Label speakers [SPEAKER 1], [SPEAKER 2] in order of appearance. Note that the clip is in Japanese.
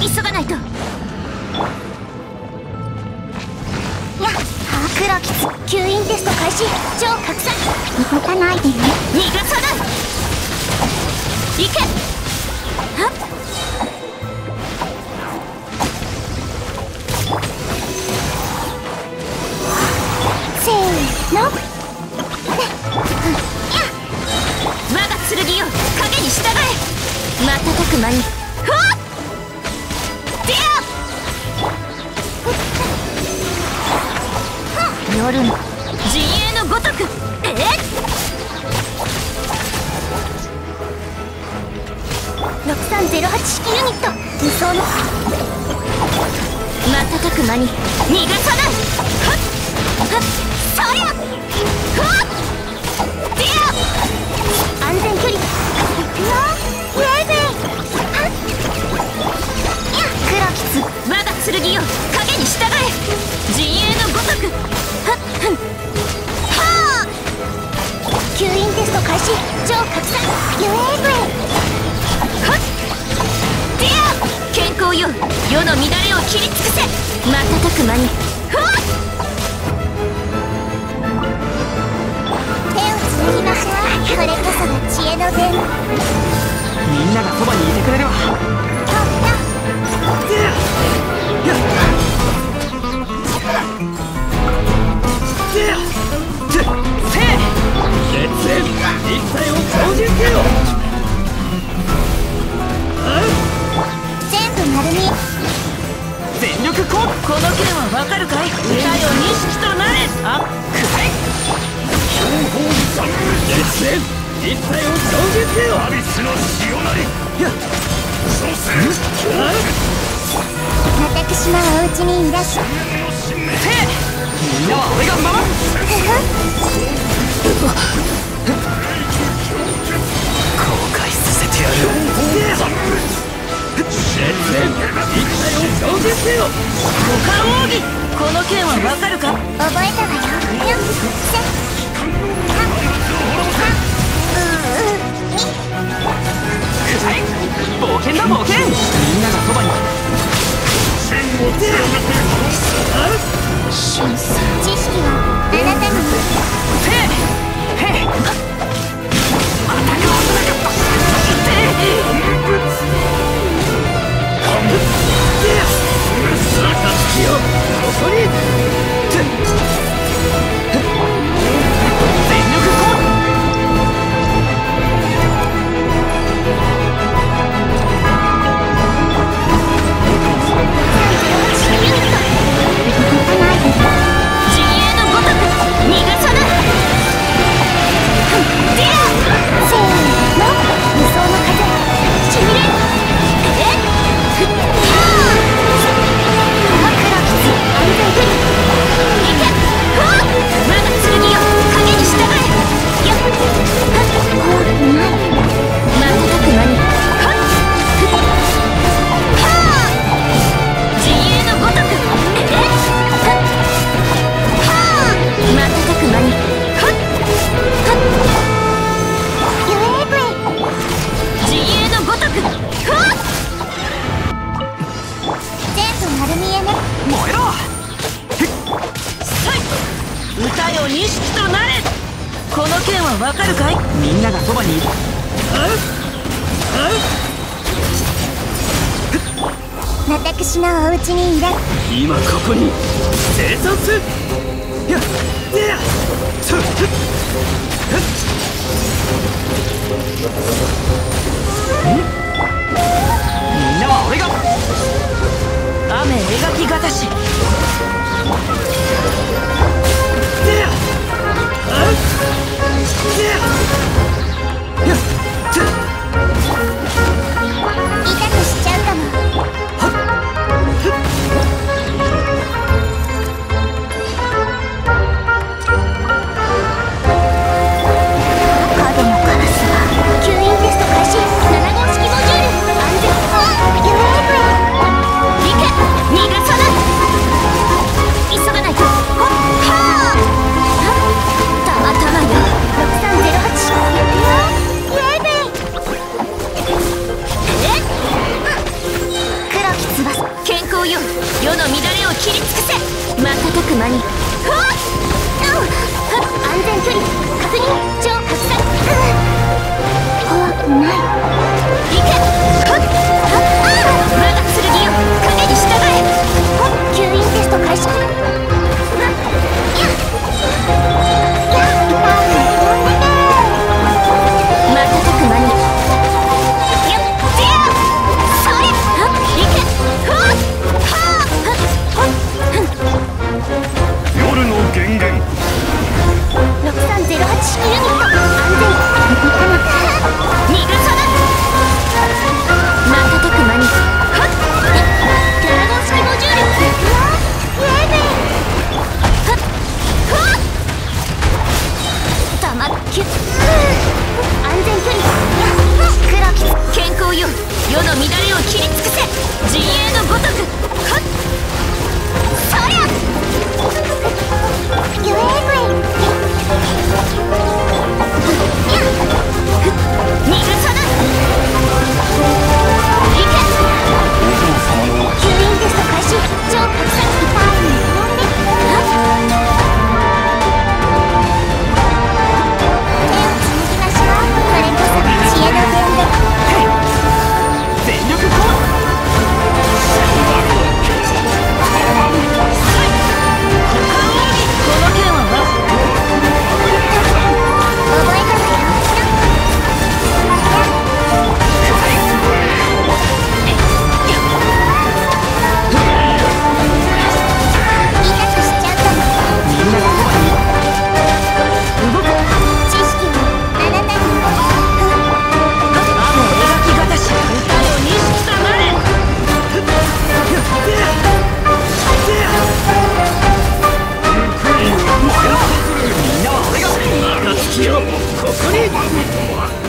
[SPEAKER 1] 急がないと。や黒きつ吸引テスト開始。超拡散。動かないでね。逃がさない。行け。はっット無双の瞬く間に逃がさない。はっはっそりゃふわっディア安全距離。いくよよ。世の乱れを切り尽くせ。瞬く間に。ふわっ。手をつなぎましょう。これこそが知恵の伝
[SPEAKER 2] みんながそばにいてくれるわ
[SPEAKER 3] この剣はわかるかい？歌よ錦となれ。あ
[SPEAKER 4] 烈焰一体をせよアビスの潮なり。所詮
[SPEAKER 1] 私のお家にいらっしゃ
[SPEAKER 2] みんなは俺が守る
[SPEAKER 4] 後悔させてやる烈焰一体を超人せよ
[SPEAKER 3] 五感奥義この剣はわかるか？
[SPEAKER 1] 覚えたわよ。よっせは
[SPEAKER 2] 冒険だ冒険。みんながそばに。
[SPEAKER 1] 知識はあなた
[SPEAKER 4] こ
[SPEAKER 1] とな
[SPEAKER 3] れ。この剣はわかるかい？
[SPEAKER 2] みんながそばにいる。
[SPEAKER 1] 私のお家にいら
[SPEAKER 4] 今ここに生産すやっやっつっ
[SPEAKER 2] みんなは俺が。
[SPEAKER 3] 雨描きがたし
[SPEAKER 4] 安全距離確認超拡散、怖くない08式ユニット安全今日もここに